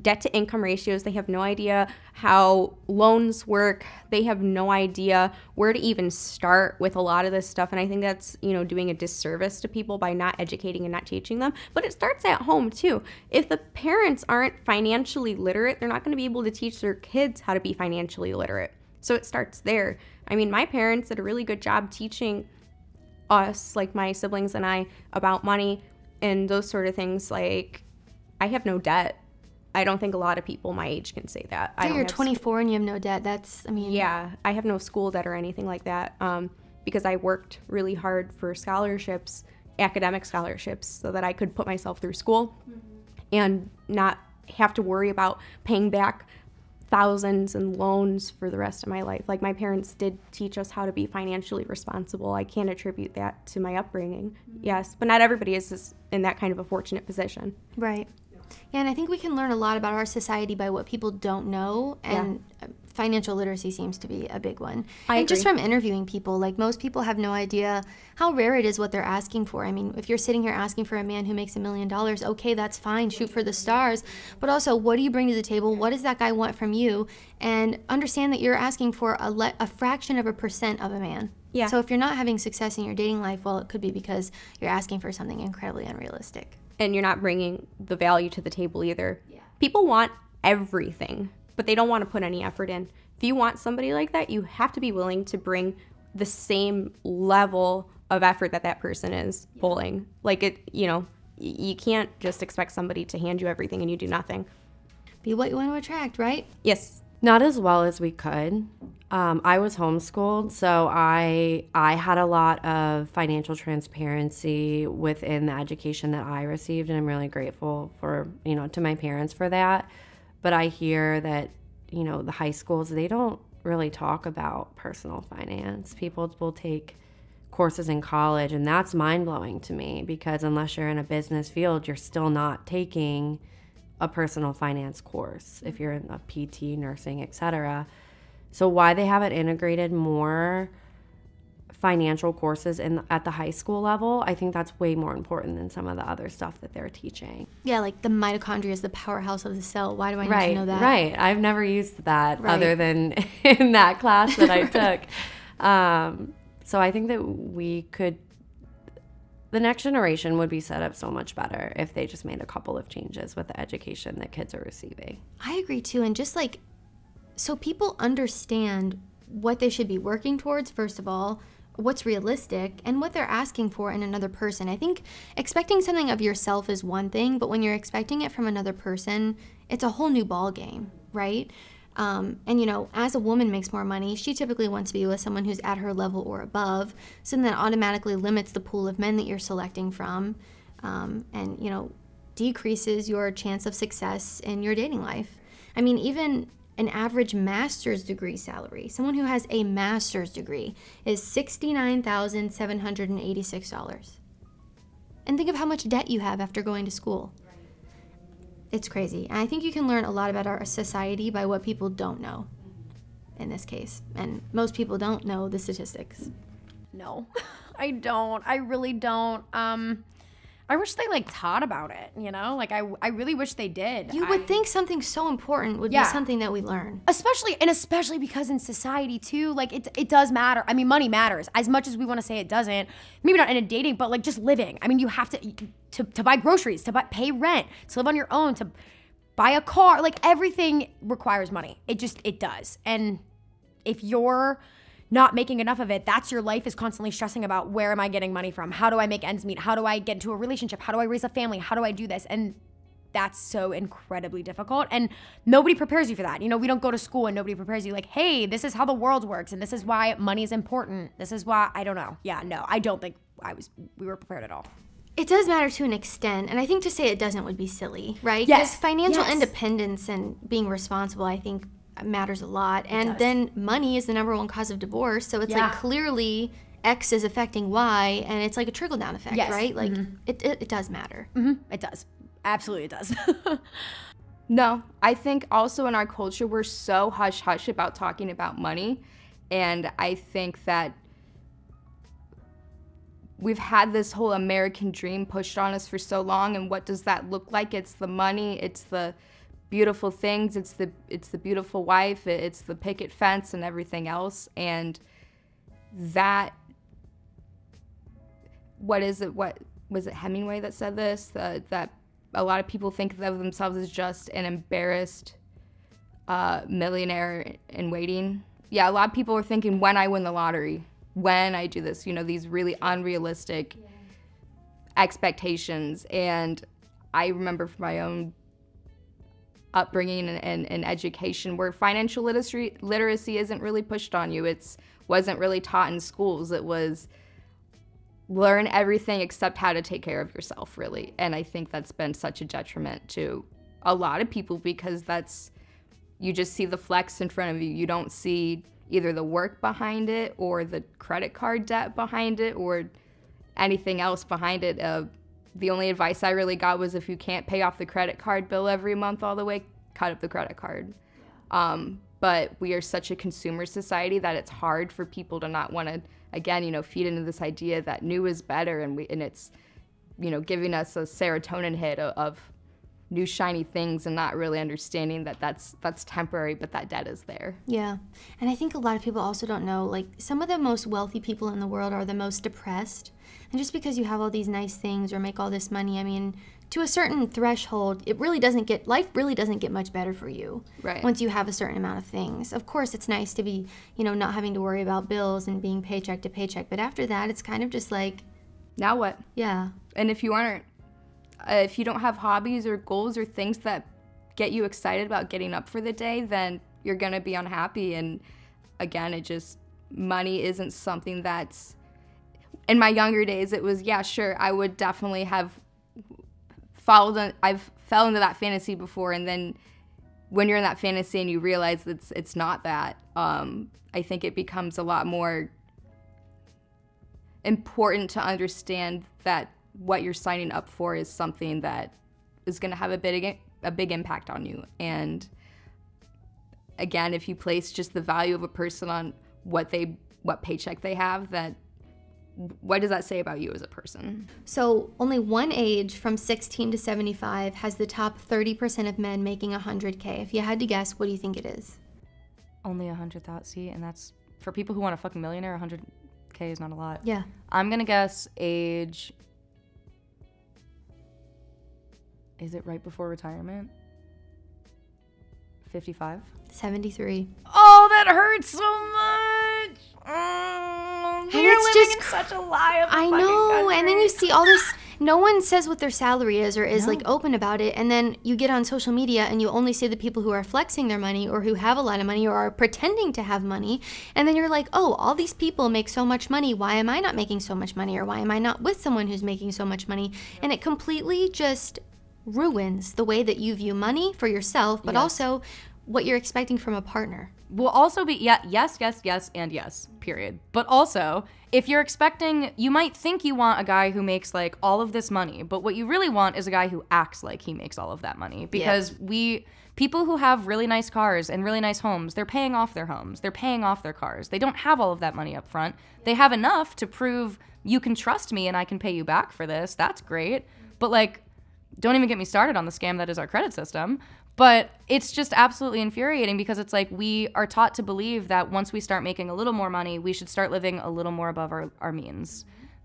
debt to income ratios. They have no idea how loans work. They have no idea where to even start with a lot of this stuff. And I think that's, you know, doing a disservice to people by not educating and not teaching them. But it starts at home too. If the parents aren't financially literate, they're not going to be able to teach their kids how to be financially literate. So it starts there. I mean, my parents did a really good job teaching us, like my siblings and I, about money and those sort of things. Like, I have no debt. I don't think a lot of people my age can say that. I So you're have 24 and you have no debt. That's, I mean, yeah, I have no school debt or anything like that um, because I worked really hard for scholarships, academic scholarships, so that I could put myself through school and not have to worry about paying back thousands in loans for the rest of my life. Like my parents did teach us how to be financially responsible. I can't attribute that to my upbringing. Yes, but not everybody is in that kind of a fortunate position. Right. Yeah, and I think we can learn a lot about our society by what people don't know, and uh financial literacy seems to be a big one. I and just from interviewing people, like most people have no idea how rare it is what they're asking for. I mean, if you're sitting here asking for a man who makes a million dollars, okay, that's fine, shoot for the stars. But also, what do you bring to the table? What does that guy want from you? And understand that you're asking for a, le- a fraction of a percent of a man. Yeah. So if you're not having success in your dating life, well, it could be because you're asking for something incredibly unrealistic. And you're not bringing the value to the table either. Yeah. People want everything, but they don't want to put any effort in. If you want somebody like that, you have to be willing to bring the same level of effort that that person is pulling. Like it, you know, you can't just expect somebody to hand you everything and you do nothing. Be what you want to attract, right? Yes. Not as well as we could. Um, I was homeschooled, so I I had a lot of financial transparency within the education that I received, and I'm really grateful for you know to my parents for that. But I hear that you know the high schools they don't really talk about personal finance. People will take courses in college, and that's mind blowing to me because unless you're in a business field, you're still not taking a personal finance course if you're in a PT, nursing, etc. So why they haven't integrated more financial courses in at the high school level, I think that's way more important than some of the other stuff that they're teaching. Yeah, like the mitochondria is the powerhouse of the cell. Why do I need Right, to know that? right. I've never used that Right. other than in that class that I took. Um, so I think that we could the next generation would be set up so much better if they just made a couple of changes with the education that kids are receiving. I agree too. And just like, so people understand what they should be working towards, first of all, what's realistic, and what they're asking for in another person. I think expecting something of yourself is one thing, but when you're expecting it from another person, it's a whole new ball game, right? Um, and you know, as a woman makes more money, she typically wants to be with someone who's at her level or above. So then that automatically limits the pool of men that you're selecting from, um, and you know, decreases your chance of success in your dating life. I mean, even an average master's degree salary, someone who has a master's degree, is $69,786. And think of how much debt you have after going to school. It's crazy. And I think you can learn a lot about our society by what people don't know in this case. And most people don't know the statistics. No, I don't. I really don't. Um, I wish they like taught about it. You know, like I, I really wish they did. You I- would think something so important would Yeah. be something that we learn. especially and especially because in society too like it, it does matter i mean money matters as much as we want to say it doesn't maybe not in a dating but like just living i mean you have to to, to buy groceries to buy, pay rent to live on your own to buy a car like everything requires money it just it does and if you're not making enough of it that's your life is constantly stressing about where am i getting money from? How do i make ends meet? How do i get into a relationship? How do i raise a family? How do i do this? And that's so incredibly difficult. And nobody prepares you for that. You know we don't go to school and nobody prepares you like hey this is how the world works and this is why money is important. This is why i don't know. Yeah no i don't think i was we were prepared at all. It does matter to an extent, and I think to say it doesn't would be silly, right? Yes, Because financial yes. independence and being responsible, I think, matters a lot. And then money is the number one cause of divorce, so it's Yeah. like clearly X is affecting Y, and it's like a trickle down effect, Yes. right? Like mm-hmm. it, it, it does matter. Mm-hmm. it does absolutely it does No, I think also in our culture, we're so hush hush about talking about money. And I think that we've had this whole American dream pushed on us for so long and what does that look like? It's the money, it's the beautiful things, it's the it's the beautiful wife, it's the picket fence and everything else and that what is it what was it Hemingway that said this that that a lot of people think of themselves as just an embarrassed uh, millionaire in waiting. Yeah, a lot of people are thinking when I win the lottery, when I do this, you know, these really unrealistic yeah. expectations. And I remember from my own upbringing and, and, and, education where financial literacy literacy isn't really pushed on you. It's wasn't really taught in schools. It was learn everything except how to take care of yourself, really. And I think that's been such a detriment to a lot of people because that's you just see the flex in front of you. You don't see either the work behind it or the credit card debt behind it or anything else behind it. Uh, the only advice I really got was if you can't pay off the credit card bill every month all the way, cut up the credit card. Um, but we are such a consumer society that it's hard for people to not want to again, you know, feed into this idea that new is better and we and it's you know, giving us a serotonin hit of, of new shiny things and not really understanding that that's that's temporary but that debt is there yeah and i think a lot of people also don't know like some of the most wealthy people in the world are the most depressed and just because you have all these nice things or make all this money i mean to a certain threshold, it really doesn't get life really doesn't get much better for you. Right. Once you have a certain amount of things. Of course, it's nice to be, you know, not having to worry about bills and being paycheck to paycheck, but after that, it's kind of just like now what? Yeah. And if you aren't uh, if you don't have hobbies or goals or things that get you excited about getting up for the day, then you're going to be unhappy. And again, it just money isn't something that's in my younger days it was yeah, sure, I would definitely have followed I've fell into that fantasy before. And then when you're in that fantasy and you realize it's it's not that um, I think it becomes a lot more important to understand that what you're signing up for is something that is going to have a big a big impact on you and again if you place just the value of a person on what they what paycheck they have that what does that say about you as a person? So, only one age from 16 to 75 has the top 30% of men making 100K. If you had to guess, what do you think it is? Only 100,000. See, and that's for people who want a fucking millionaire, 100K is not a lot. Yeah. I'm going to guess age. Is it right before retirement? 55? 73. Oh, that hurts so much. Oh, and it's just such a lie. I know. Country. And then you see all this. No one says what their salary is or is no. like open about it. And then you get on social media and you only see the people who are flexing their money or who have a lot of money or are pretending to have money. And then you're like, oh, all these people make so much money. Why am I not making so much money? Or why am I not with someone who's making so much money? And it completely just ruins the way that you view money for yourself, but also what you're expecting from a partner. Will also be yeah, yes, yes, yes, and yes, period. But also, if you're expecting, you might think you want a guy who makes like all of this money, but what you really want is a guy who acts like he makes all of that money. Because yes. we, people who have really nice cars and really nice homes, they're paying off their homes, they're paying off their cars. They don't have all of that money up front. They have enough to prove you can trust me and I can pay you back for this. That's great. But like, don't even get me started on the scam that is our credit system. But it's just absolutely infuriating because it's like we are taught to believe that once we start making a little more money, we should start living a little more above our, our means.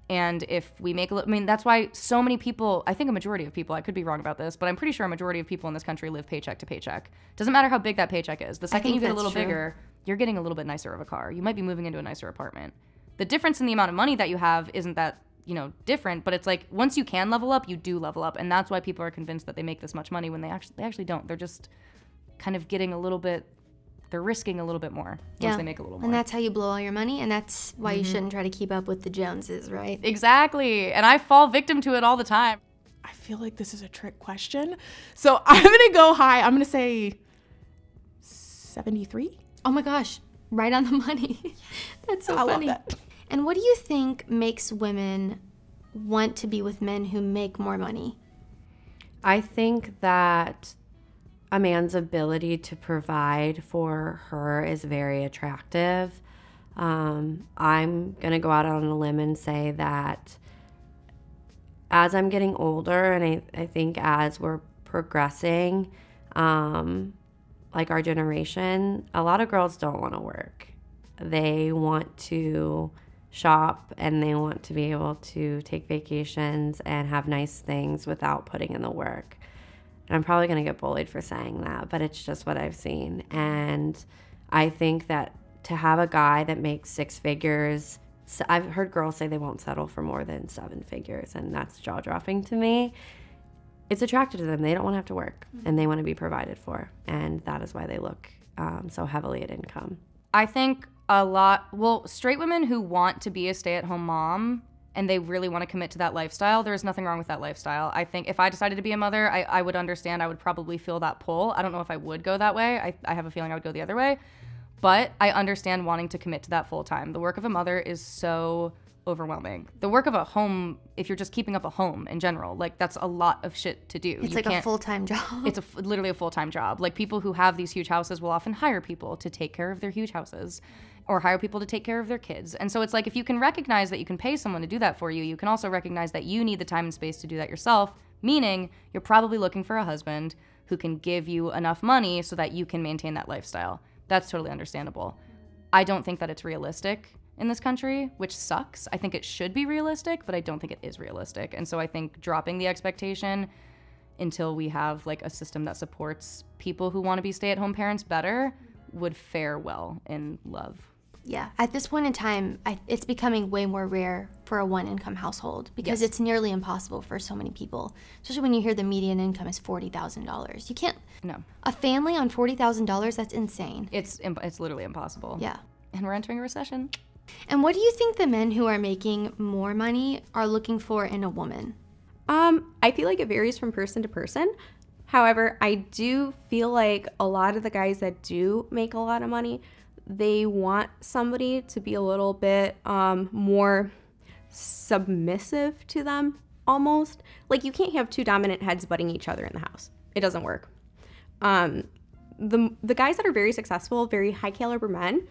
And if we make a little, I mean, that's why so many people, I think a majority of people, I could be wrong about this, but I'm pretty sure a majority of people in this country live paycheck to paycheck. Doesn't matter how big that paycheck is. The second you get a little true. bigger, you're getting a little bit nicer of a car. You might be moving into a nicer apartment. The difference in the amount of money that you have isn't that you know different but it's like once you can level up you do level up and that's why people are convinced that they make this much money when they actually they actually don't they're just kind of getting a little bit they're risking a little bit more once they make a little more. And that's how you blow all your money, and that's why mm-hmm. you shouldn't try to keep up with the Joneses, right? Exactly. And I fall victim to it all the time. I feel like this is a trick question. So I'm going to go high. I'm going to say 73. Oh my gosh, right on the money. that's so I funny. Love that. And what do you think makes women want to be with men who make more money? I think that a man's ability to provide for her is very attractive. Um, I'm going to go out on a limb and say that as I'm getting older, and I, I think as we're progressing, um, like our generation, a lot of girls don't want to work. They want to shop and they want to be able to take vacations and have nice things without putting in the work. And I'm probably going to get bullied for saying that, but it's just what I've seen. And I think that to have a guy that makes six figures, so I've heard girls say they won't settle for more than seven figures, and that's jaw dropping to me. It's attractive to them. They don't want to have to work and they want to be provided for. And that is why they look um, so heavily at income. I think a lot, well, straight women who want to be a stay at home mom and they really want to commit to that lifestyle, there's nothing wrong with that lifestyle. I think if I decided to be a mother, I, I would understand. I would probably feel that pull. I don't know if I would go that way. I, I have a feeling I would go the other way. But I understand wanting to commit to that full time. The work of a mother is so overwhelming. The work of a home, if you're just keeping up a home in general, like that's a lot of shit to do. It's You like a full time job. it's a literally a full-time job like people who have these huge houses will often hire people to take care of their huge houses or hire people to take care of their kids and so it's like if you can recognize that you can pay someone to do that for you you can also recognize that you need the time and space to do that yourself meaning you're probably looking for a husband who can give you enough money so that you can maintain that lifestyle that's totally understandable i don't think that it's realistic in this country, which sucks. I think it should be realistic, but I don't think it is realistic. And so I think dropping the expectation until we have like a system that supports people who want to be stay-at-home parents better would fare well in love. Yeah, at this point in time, I, it's becoming way more rare for a one income household because Yes. it's nearly impossible for so many people. Especially when you hear the median income is $40,000. You can't, No, a family on $40,000, that's insane. it's it's literally impossible. Yeah. And we're entering a recession. And what do you think the men who are making more money are looking for in a woman? Um, I feel like it varies from person to person. However, I do feel like a lot of the guys that do make a lot of money, they want somebody to be a little bit um, more submissive to them almost. Like you can't have two dominant heads butting each other in the house. It doesn't work. Um, the the guys that are very successful, very high caliber men,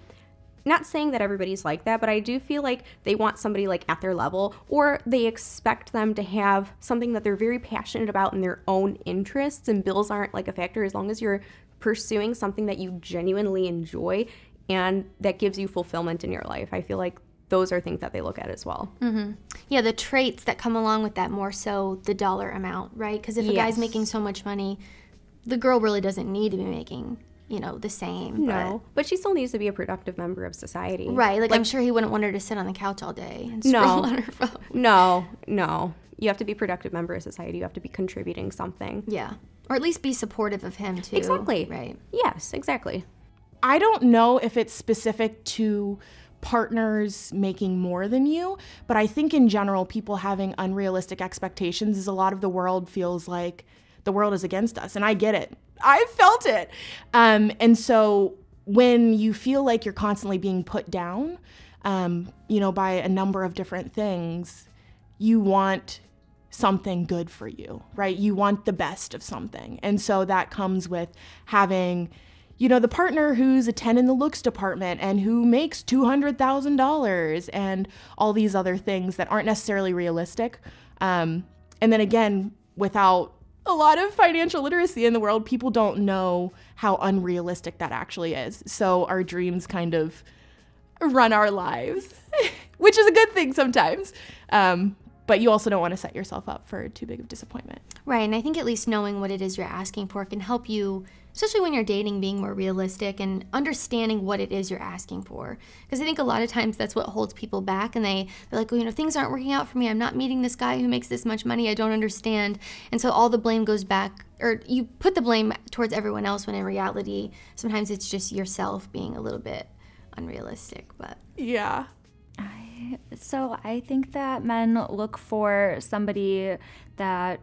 not saying that everybody's like that, but I do feel like they want somebody like at their level or they expect them to have something that they're very passionate about in their own interests and bills aren't like a factor as long as you're pursuing something that you genuinely enjoy and that gives you fulfillment in your life. I feel like those are things that they look at as well. Mm-hmm. Yeah, the traits that come along with that more so the dollar amount, right? Because if a guy's making so much money, the girl really doesn't need to be making, you know, the same. No, but she still needs to be a productive member of society. But, right. Like, I'm sure he wouldn't want her to sit on the couch all day and No. scroll on her phone. No, no. You have to be a productive member of society. You have to be contributing something. Yeah. Or at least be supportive of him, too. Exactly. Right. Yes, exactly. I don't know if it's specific to partners making more than you, but I think in general, people having unrealistic expectations is a lot of the world feels like the world is against us. And I get it. I've felt it. Um, and so when you feel like you're constantly being put down, um, you know, by a number of different things, you want something good for you, right? You want the best of something. And so that comes with having, you know, the partner who's a 10 in the looks department and who makes $200,000 and all these other things that aren't necessarily realistic. Um, and then again, without a lot of financial literacy in the world, people don't know how unrealistic that actually is. So our dreams kind of run our lives, which is a good thing sometimes. Um, but you also don't want to set yourself up for too big of disappointment. Right. And I think at least knowing what it is you're asking for can help you, especially when you're dating, being more realistic and understanding what it is you're asking for. Because I think a lot of times that's what holds people back. And they, they're like, well, you know, things aren't working out for me. I'm not meeting this guy who makes this much money. I don't understand. And so all the blame goes back, or you put the blame towards everyone else when in reality, sometimes it's just yourself being a little bit unrealistic. But Yeah. So I think that men look for somebody that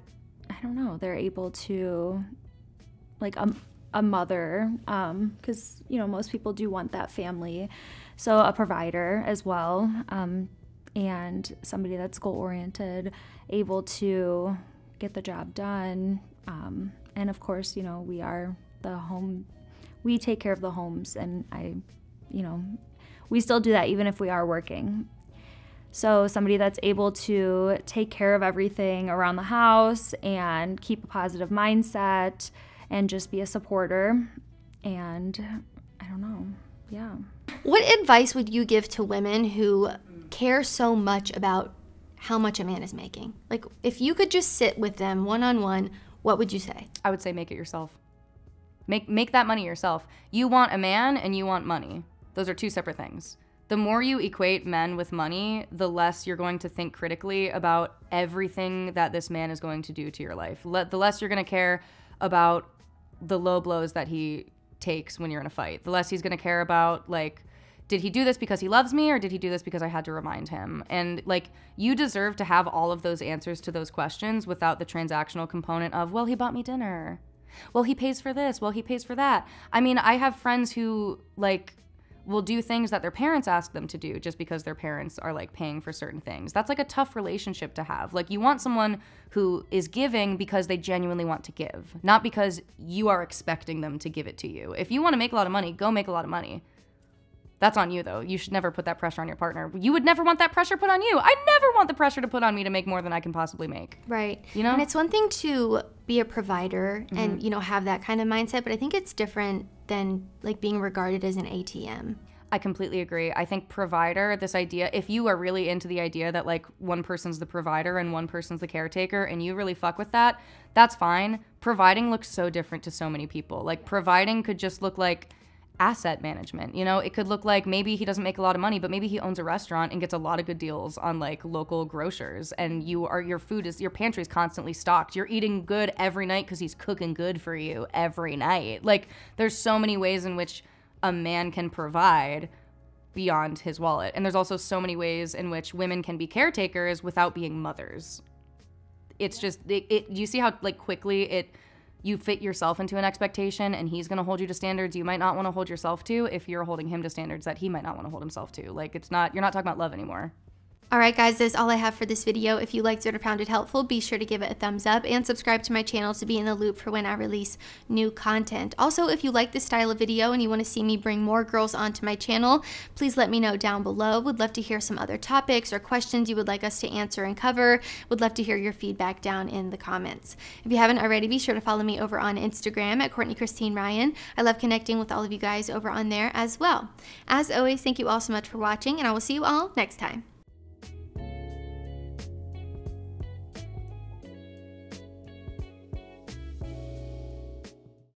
I don't know they're able to like a, a mother because you know most people do want that family so a provider as well um, and somebody that's goal oriented able to get the job done um, and of course you know we are the home we take care of the homes and i you know we still do that even if we are working. So, somebody that's able to take care of everything around the house and keep a positive mindset and just be a supporter. And I don't know. Yeah. What advice would you give to women who care so much about how much a man is making? Like, if you could just sit with them one on one, what would you say? I would say make it yourself. Make make that money yourself. You want a man and you want money. Those are two separate things. The more you equate men with money, the less you're going to think critically about everything that this man is going to do to your life. Le- the less you're going to care about the low blows that he takes when you're in a fight. The less he's going to care about like did he do this because he loves me or did he do this because I had to remind him? And like you deserve to have all of those answers to those questions without the transactional component of, well, he bought me dinner. Well, he pays for this. Well, he pays for that. I mean, I have friends who like will do things that their parents ask them to do just because their parents are like paying for certain things. That's like a tough relationship to have. Like you want someone who is giving because they genuinely want to give, not because you are expecting them to give it to you. If you want to make a lot of money, go make a lot of money. That's on you though. You should never put that pressure on your partner. You would never want that pressure put on you. I never want the pressure to put on me to make more than I can possibly make. Right. You know? And it's one thing to be a provider Mm-hmm. and, you know, have that kind of mindset, but I think it's different than like being regarded as an ATM. I completely agree. I think provider, this idea, if you are really into the idea that like one person's the provider and one person's the caretaker and you really fuck with that, that's fine. Providing looks so different to so many people. Like providing could just look like asset management. You know, it could look like maybe he doesn't make a lot of money, but maybe he owns a restaurant and gets a lot of good deals on like local grocers and you are your food is your pantry is constantly stocked. You're eating good every night cuz he's cooking good for you every night. Like there's so many ways in which a man can provide beyond his wallet. And there's also so many ways in which women can be caretakers without being mothers. It's just it, it you see how like quickly it you fit yourself into an expectation and he's going to hold you to standards you might not want to hold yourself to if you're holding him to standards that he might not want to hold himself to. Like it's not you're not talking about love anymore. All right, guys, that's all I have for this video. If you liked it or found it helpful, be sure to give it a thumbs up and subscribe to my channel to be in the loop for when I release new content. Also, if you like this style of video and you want to see me bring more girls onto my channel, please let me know down below. Would love to hear some other topics or questions you would like us to answer and cover. Would love to hear your feedback down in the comments. If you haven't already, be sure to follow me over on Instagram at Courtney Cristine Ryan. I love connecting with all of you guys over on there as well. As always, thank you all so much for watching, and I will see you all next time.